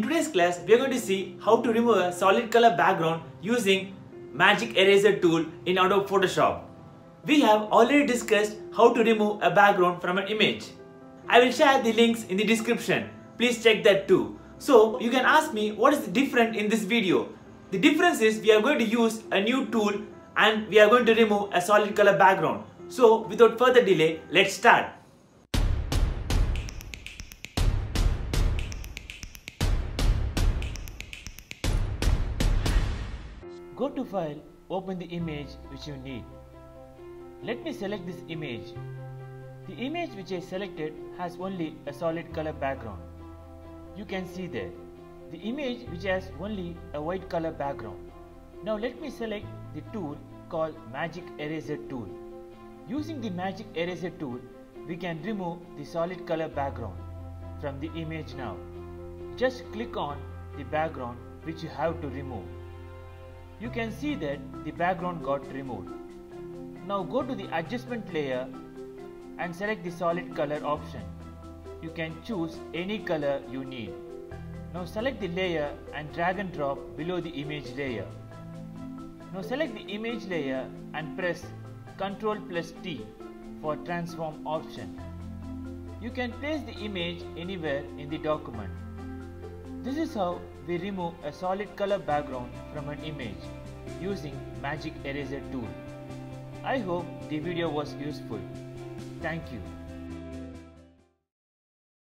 today's class, we are going to see how to remove a solid color background using Magic Eraser tool in Adobe Photoshop. We have already discussed how to remove a background from an image. I will share the links in the description. Please check that too. So you can ask me what is the different in this video. The difference is we are going to use a new tool and we are going to remove a solid color background. So without further delay, let's start. Go to file, open the image which you need. Let me select this image. The image which I selected has only a solid color background. You can see there. The image which has only a white color background. Now let me select the tool called Magic Eraser tool. Using the Magic Eraser tool, we can remove the solid color background from the image now. Just click on the background which you have to remove. You can see that the background got removed. Now go to the adjustment layer and select the solid color option. You can choose any color you need. Now select the layer and drag and drop below the image layer. Now select the image layer and press Ctrl plus T for transform option. You can place the image anywhere in the document. This is how we remove a solid color background from an image using Magic Eraser tool. I hope the video was useful. Thank you.